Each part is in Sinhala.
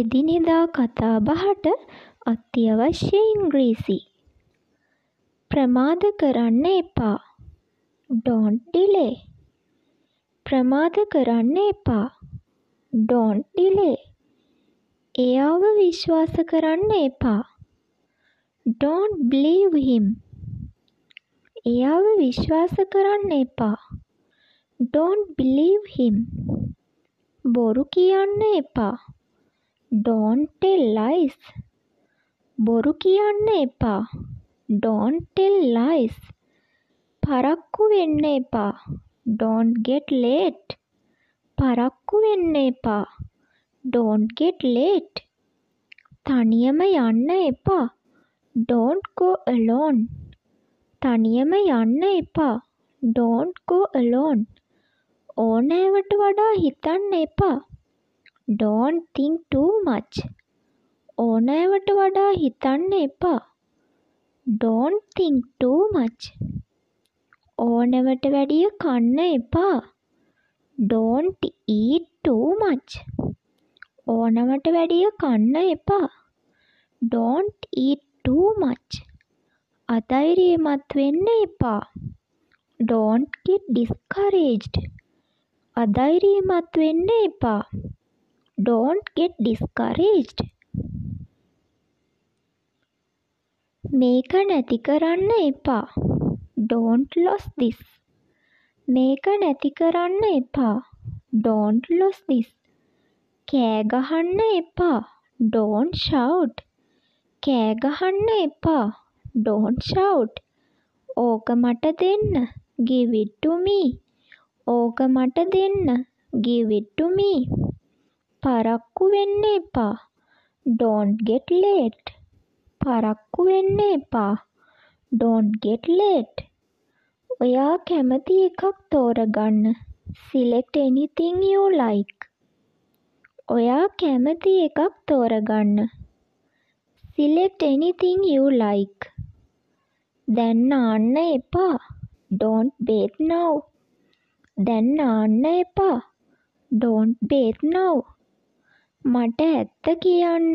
එදිනෙදා කතාබහට අත්‍යවශ්‍ය ඉංග්‍රීසි ප්‍රමාද කරන්න එපා. don't delay. ප්‍රමාද කරන්න එපා. don't delay. එයාව විශ්වාස කරන්න එපා. don't believe him. එයාව විශ්වාස කරන්න එපා. don't believe him. බොරු කියන්න එපා. Don't tell lies. බොරු කියන්න එපා. don't tell lies. පරක්කු වෙන්න එපා. don't get late. පරක්කු වෙන්න එපා. don't get late. තනියම යන්න එපා. don't go alone. තනියම යන්න එපා. don't go alone. ඕනෑවට වඩා හිතන්න එපා. Don't think too much. ඕනෑවට වඩා හිතන්න එපා. don't think too much. ඕනවට වැඩිය කන්න එපා. don't eat too much. ඕනවට වැඩිය කන්න එපා. don't eat too much. අධෛර්යමත් වෙන්න එපා. don't get discouraged. අධෛර්යමත් වෙන්න එපා. Don't get discouraged. මේක නැති කරන්න එපා. don't lose this. මේක නැති කරන්න එපා. don't lose this. කෑ ගහන්න එපා. don't shout. කෑ ගහන්න එපා. don't shout. ඕක මට දෙන්න. give it to me. ඕක මට දෙන්න. give it to me. පරක්කු වෙන්න එපා. don't get late. පරක්කු වෙන්න එපා. don't get late. ඔයා කැමති එකක් තෝරගන්න. select anything you like. ඔයා කැමති එකක් තෝරගන්න. select anything you like. දැන් නාන්න එපා. don't bathe now. දැන් නාන්න එපා. don't bathe now. මට ඇත්ත කියන්න.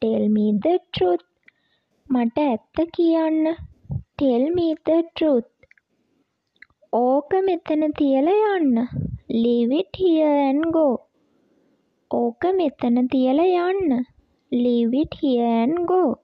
tell me the truth. මට ඇත්ත කියන්න. tell me the truth. ඕක මෙතන තියලා යන්න. leave it here and go. ඕක මෙතන තියලා යන්න. leave it here and go.